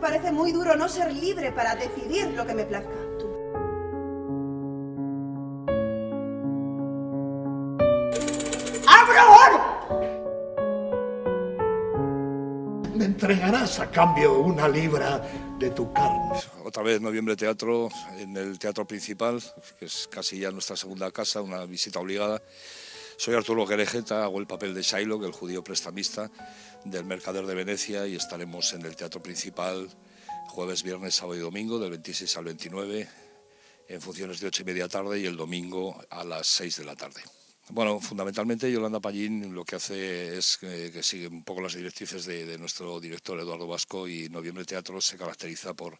parece muy duro no ser libre para decidir lo que me plazca? Me entregarás a cambio una libra de tu carne. Otra vez Noviembre Teatro en el teatro principal, que es casi ya nuestra segunda casa, una visita obligada. Soy Arturo Querejeta, hago el papel de Shylock, el judío prestamista del Mercader de Venecia y estaremos en el teatro principal jueves, viernes, sábado y domingo, del 26 al 29, en funciones de 8 y media tarde y el domingo a las 6 de la tarde. Bueno, fundamentalmente Yolanda Pallín lo que hace es que, que sigue un poco las directrices de, nuestro director Eduardo Vasco y Noviembre Teatro se caracteriza por,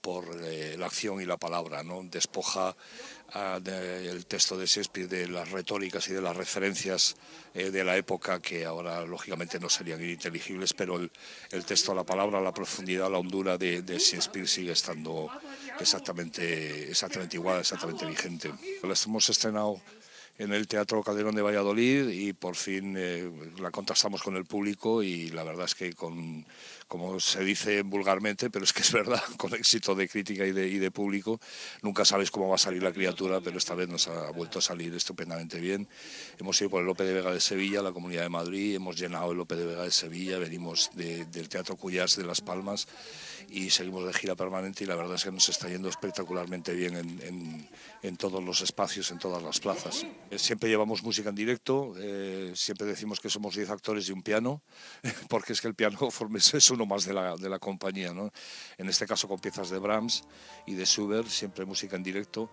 por eh, la acción y la palabra, ¿no? despoja uh, de, el texto de Shakespeare de las retóricas y de las referencias eh, de la época que ahora lógicamente no serían ininteligibles, pero el, el texto, la palabra, la profundidad, la hondura de, de, Shakespeare sigue estando exactamente, exactamente igual, exactamente vigente. Las hemos estrenado en el Teatro Calderón de Valladolid y por fin eh, la contrastamos con el público y la verdad es que con, como se dice vulgarmente, pero es que es verdad, con éxito de crítica y de, y de público, nunca sabes cómo va a salir la criatura, pero esta vez nos ha vuelto a salir estupendamente bien. Hemos ido por el Lope de Vega de Sevilla, la Comunidad de Madrid, hemos llenado el Lope de Vega de Sevilla, venimos de, del Teatro Cuyás de Las Palmas y seguimos de gira permanente y la verdad es que nos está yendo espectacularmente bien en, en, en todos los espacios, en todas las plazas. Siempre llevamos música en directo, eh, siempre decimos que somos 10 actores y un piano, porque es que el piano es uno más de la, de la compañía. ¿no? En este caso con piezas de Brahms y de Schubert, siempre música en directo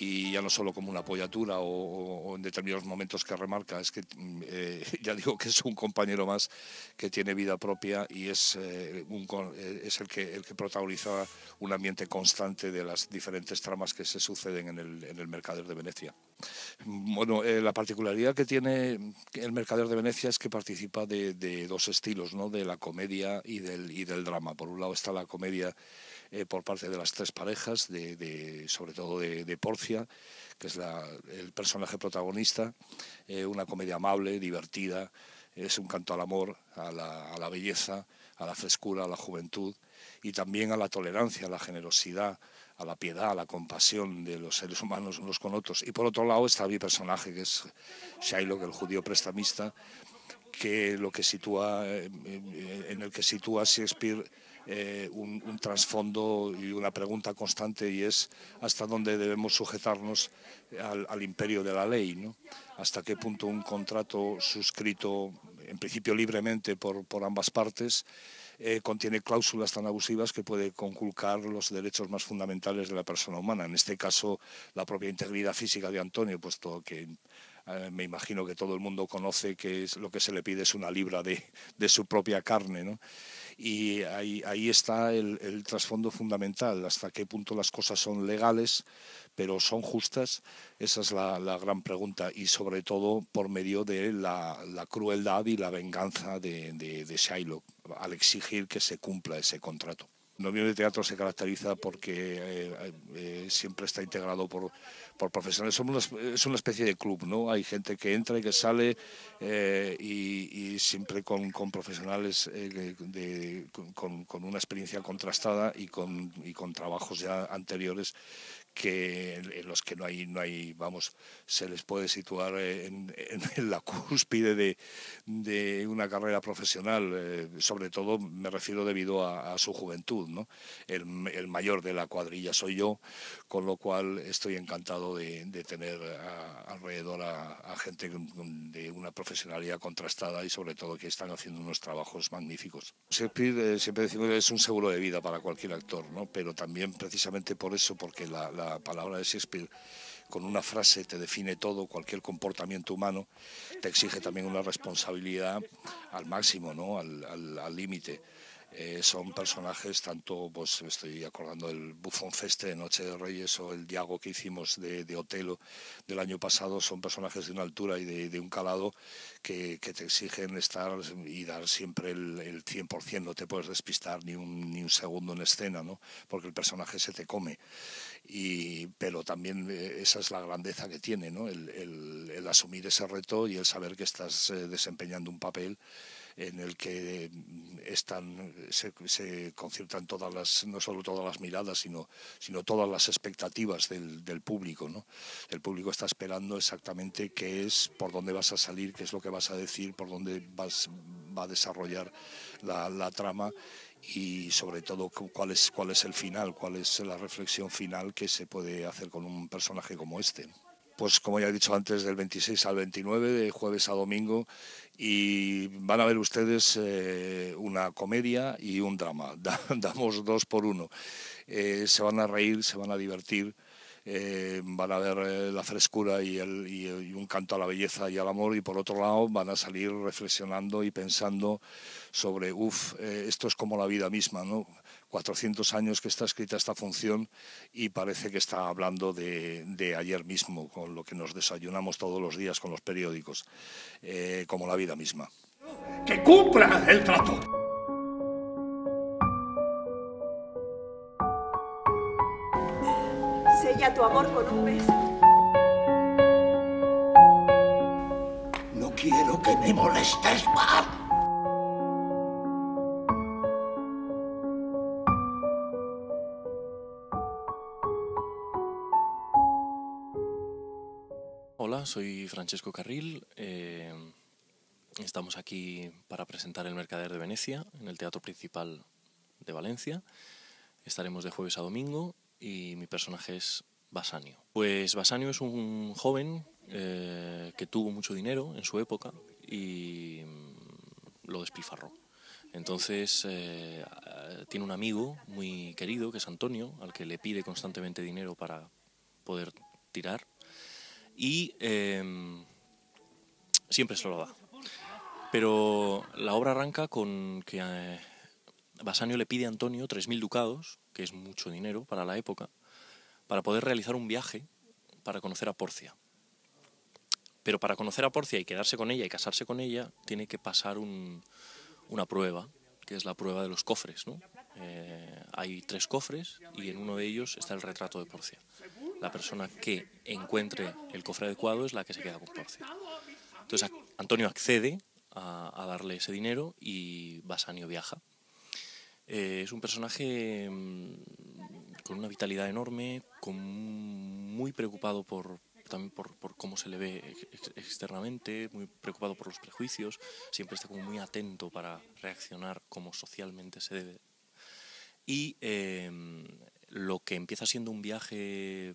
y ya no solo como una apoyatura o, o en determinados momentos que remarca, es que eh, ya digo que es un compañero más que tiene vida propia y es, eh, un, es el, que, el que protagoniza un ambiente constante de las diferentes tramas que se suceden en el, en el Mercader de Venecia. Bueno, eh, la particularidad que tiene el Mercader de Venecia es que participa de, de dos estilos, ¿no? de la comedia y del, y del drama. Por un lado está la comedia eh, por parte de las tres parejas, sobre todo de, de, Porcia, que es el personaje protagonista, eh, una comedia amable, divertida, es un canto al amor, a la, belleza, a la frescura, a la juventud y también a la tolerancia, a la generosidad, a la piedad, a la compasión de los seres humanos unos con otros. Y por otro lado está mi personaje, que es Shylock, el judío prestamista, que lo que sitúa, en el que sitúa Shakespeare eh, un, trasfondo y una pregunta constante y es hasta dónde debemos sujetarnos al, al imperio de la ley, ¿no? hasta qué punto un contrato suscrito en principio libremente por, por ambas partes eh, contiene cláusulas tan abusivas que puede conculcar los derechos más fundamentales de la persona humana. En este caso, la propia integridad física de Antonio, puesto que eh, me imagino que todo el mundo conoce que es, lo que se le pide es una libra de, de su propia carne. ¿no? Y ahí, ahí está el, trasfondo fundamental, hasta qué punto las cosas son legales, pero son justas, esa es la, la, gran pregunta y sobre todo por medio de la, la crueldad y la venganza de, de, de Shylock al exigir que se cumpla ese contrato. Noviembre de Teatro se caracteriza porque eh, eh, siempre está integrado por, por profesionales. Somos es una especie de club, ¿no? Hay gente que entra y que sale eh, y, siempre con, con profesionales con, con, una experiencia contrastada y con, y con trabajos ya anteriores que en los que no hay, no hay, vamos, se les puede situar en, en, la cúspide de, de, una carrera profesional, eh, sobre todo me refiero debido a, a su juventud, ¿no? El, el, mayor de la cuadrilla soy yo, con lo cual estoy encantado de, de tener a, alrededor a, a, gente de una profesionalidad contrastada y sobre todo que están haciendo unos trabajos magníficos. Siempre, siempre decimos es un seguro de vida para cualquier actor, ¿no? Pero también precisamente por eso, porque la, la la palabra de Shakespeare con una frase te define todo, cualquier comportamiento humano, te exige también una responsabilidad al máximo, ¿no? al límite. Eh, son personajes, tanto pues estoy acordando del Bufón Feste de Noche de Reyes o el Diago que hicimos de, de Otelo del año pasado, son personajes de una altura y de, de un calado que, que, te exigen estar y dar siempre el, el 100%, no te puedes despistar ni un, ni un segundo en escena, ¿no? porque el personaje se te come. Y, pero también eh, esa es la grandeza que tiene, ¿no? el, el, el asumir ese reto y el saber que estás eh, desempeñando un papel en el que están, se, conciertan todas las, no solo todas las miradas, sino, sino todas las expectativas del, del público. ¿no? El público está esperando exactamente qué es, por dónde vas a salir, qué es lo que vas a decir, por dónde vas, va a desarrollar la, la trama y sobre todo cuál es, cuál es el final, cuál es la reflexión final que se puede hacer con un personaje como este. Pues como ya he dicho antes, del 26 al 29, de jueves a domingo, y van a ver ustedes eh, una comedia y un drama. damos dos por uno. Eh, se van a reír, se van a divertir eh, van a ver eh, la frescura y, un canto a la belleza y al amor y por otro lado van a salir reflexionando y pensando sobre, uff, eh, esto es como la vida misma, ¿no? 400 años que está escrita esta función y parece que está hablando de ayer mismo, con lo que nos desayunamos todos los días con los periódicos, como la vida misma. ¡Que cumpla el trato! Tu amor con un beso. No quiero que me molestes más. Hola, soy Francesco Carril. Eh, estamos aquí para presentar El Mercader de Venecia en el Teatro Principal de Valencia. Estaremos de jueves a domingo y mi personaje es Basanio? Pues Basanio es un joven eh, que tuvo mucho dinero en su época y mm, lo despilfarró. Entonces eh, tiene un amigo muy querido que es Antonio, al que le pide constantemente dinero para poder tirar y em, siempre se lo da. Pero la obra arranca con que eh, Basanio le pide a Antonio 3.000 ducados, que es mucho dinero para la época, para poder realizar un viaje para conocer a Porcia. Pero para conocer a Porcia y quedarse con ella y casarse con ella, tiene que pasar una prueba, que es la prueba de los cofres. Eh, hay tres cofres y en uno de ellos está el retrato de Porcia. La persona que encuentre el cofre adecuado es la que se queda con Porcia. Entonces Antonio accede a, darle ese dinero y Basanio viaja. Eh, es un personaje mm, con una vitalidad enorme, con muy preocupado por también por, por cómo se le ve externamente, muy preocupado por los prejuicios, siempre está como muy atento para reaccionar como socialmente se debe. Y em, lo que empieza siendo un viaje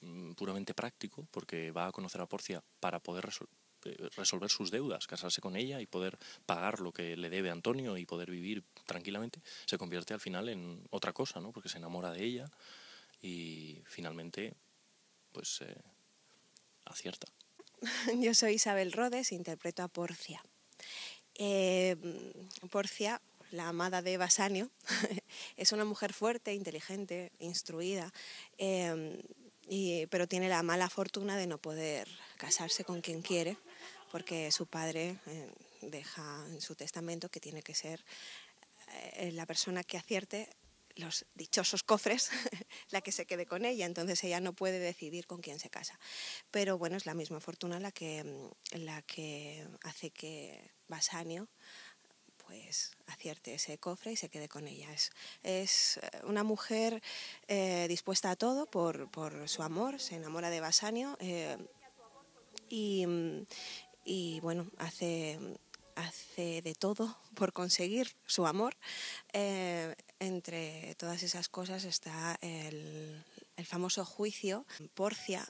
mm, puramente práctico, porque va a conocer a Porcia para poder eh, resolver sus deudas, casarse con ella y poder pagar lo que le debe Antonio y poder vivir tranquilamente, se convierte al final en otra cosa, ¿no? Porque se enamora de ella y finalmente, pues, eh, acierta. Yo soy Isabel Rodes, interpreto a Porcia. Eh, Porcia, la amada de Basanio, es una mujer fuerte, inteligente, instruida, eh, pero tiene la mala fortuna de no poder casarse con quien quiere, porque su padre deja en su testamento que tiene que ser eh, la persona que acierte los dichosos cofres, la que se quede con ella, entonces ella no puede decidir con quién se casa. Pero bueno, es la misma fortuna la que, mm, la que hace que Basanio acierte ese cofre y se quede con ella. Es, es eh, una mujer eh, dispuesta a todo por, por, su amor, se enamora de Basanio y, mm, y bueno, hace hace de todo por conseguir su amor. Eh, entre todas esas cosas está el, famoso juicio. Porcia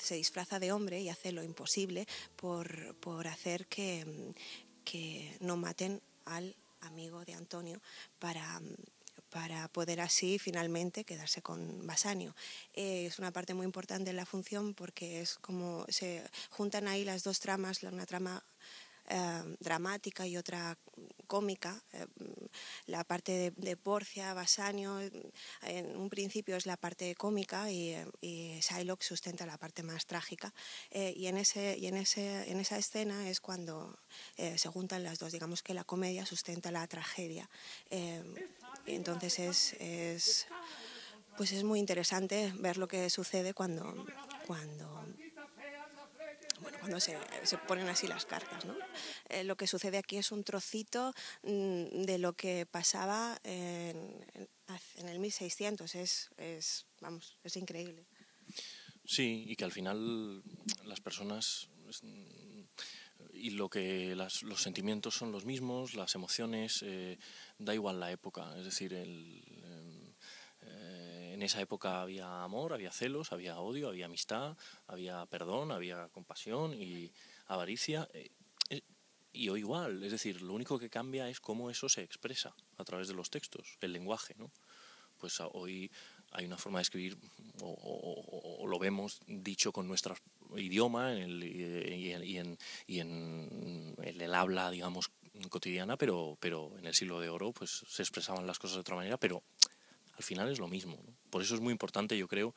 se disfraza de hombre y hace lo imposible por, por hacer que, que, no maten amigo de Antonio para para poder así finalmente quedarse con Basanio. Eh, es una parte muy importante de la función porque es como se juntan ahí las dos tramas, una trama Em, dramática y otra cómica. Em, la parte de, de, Porcia, Basanio, en un principio es la parte cómica y, y sustenta la parte más trágica. Eh, y en, ese, y en, ese, en esa escena es cuando eh, se juntan las dos. Digamos que la comedia sustenta la tragedia. Em, entonces es, es, pues es muy interesante ver lo que sucede cuando, cuando cuando se, ponen así las cartas. ¿no? Eh, lo que sucede aquí es un trocito mm, de lo que pasaba en, en, el 1600. Es, es, vamos, es increíble. Sí, y que al final las personas y lo que los sentimientos son los mismos, las emociones, eh, da igual la época. Es decir, el, en esa época había amor, había celos, había odio, había amistad, había perdón, había compasión y avaricia. Eh, y hoy igual, es decir, lo único que cambia es cómo eso se expresa a través de los textos, el lenguaje, ¿no? Pues hoy hay una forma de escribir, o, lo vemos dicho con nuestro idioma en el, y, en, habla, digamos, cotidiana, pero, pero en el siglo de oro pues se expresaban las cosas de otra manera, pero al final es lo mismo. Por eso es muy importante, yo creo,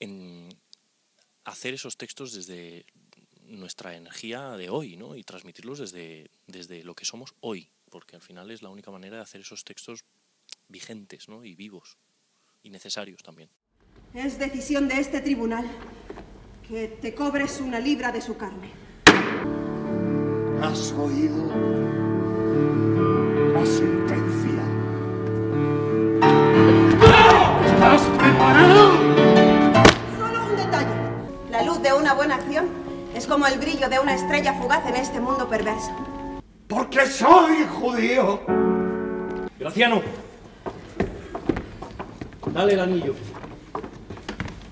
en hacer esos textos desde nuestra energía de hoy ¿no? y transmitirlos desde, desde lo que somos hoy, porque al final es la única manera de hacer esos textos vigentes ¿no? y vivos y necesarios también. Es decisión de este tribunal que te cobres una libra de su carne. ¿Has oído la sentencia? Solo un detalle. La luz de una buena acción es como el brillo de una estrella fugaz en este mundo perverso. Porque soy judío. Graciano, Dale el anillo.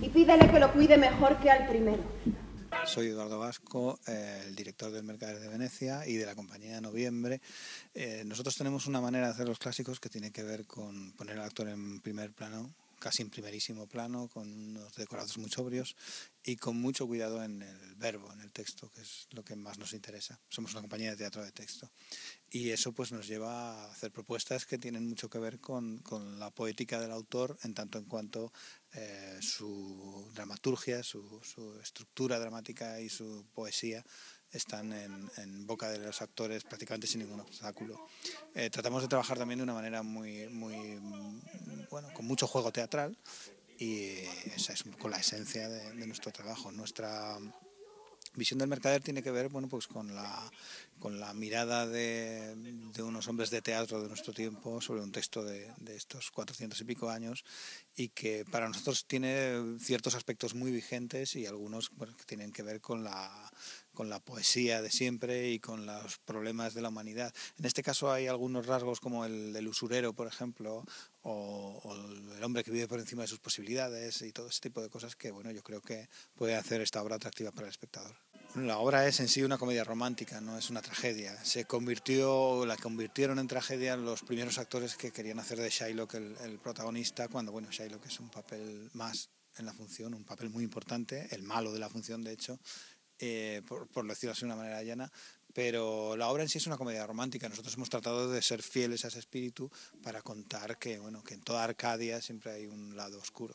Y pídele que lo cuide mejor que al primero. Soy Eduardo Vasco, eh, el director del Mercader de Venecia y de la compañía Noviembre. Eh, nosotros tenemos una manera de hacer los clásicos que tiene que ver con poner al actor en primer plano, casi en primerísimo plano, con unos decorados muy sobrios y con mucho cuidado en el verbo, en el texto, que es lo que más nos interesa. Somos una compañía de teatro de texto. Y eso pues nos lleva a hacer propuestas que tienen mucho que ver con, con la poética del autor en tanto en cuanto eh, su dramaturgia, su, su, estructura dramática y su poesía están en, en, boca de los actores prácticamente sin ningún obstáculo. Eh, tratamos de trabajar también de una manera muy, muy, bueno, con mucho juego teatral y esa es con la esencia de, de nuestro trabajo. Nuestra visión del mercader tiene que ver bueno, pues con, la, con la mirada de, de, unos hombres de teatro de nuestro tiempo sobre un texto de, de estos 400 y pico años y que para nosotros tiene ciertos aspectos muy vigentes y algunos bueno, que tienen que ver con la, con la poesía de siempre y con los problemas de la humanidad. En este caso hay algunos rasgos como el del usurero, por ejemplo, o, o, el hombre que vive por encima de sus posibilidades y todo ese tipo de cosas que bueno, yo creo que puede hacer esta obra atractiva para el espectador. La obra es en sí una comedia romántica, no es una tragedia. Se convirtió, la convirtieron en tragedia los primeros actores que querían hacer de Shylock el, el protagonista, cuando bueno, Shylock es un papel más en la función, un papel muy importante, el malo de la función de hecho, eh, por, por decirlo así de una manera llana, pero la obra en sí es una comedia romántica. Nosotros hemos tratado de ser fieles a ese espíritu para contar que, bueno, que en toda Arcadia siempre hay un lado oscuro.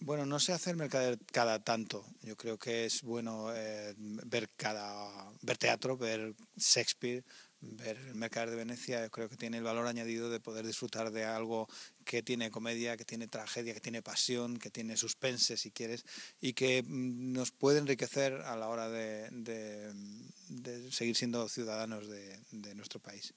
Bueno, no sé hacer mercader cada tanto. Yo creo que es bueno eh, ver cada ver teatro, ver Shakespeare, ver el Mercader de Venecia, creo que tiene el valor añadido de poder disfrutar de algo que tiene comedia, que tiene tragedia, que tiene pasión, que tiene suspense, si quieres, y que mm, nos puede enriquecer a la hora de, de, seguir siendo ciudadanos de nuestro país.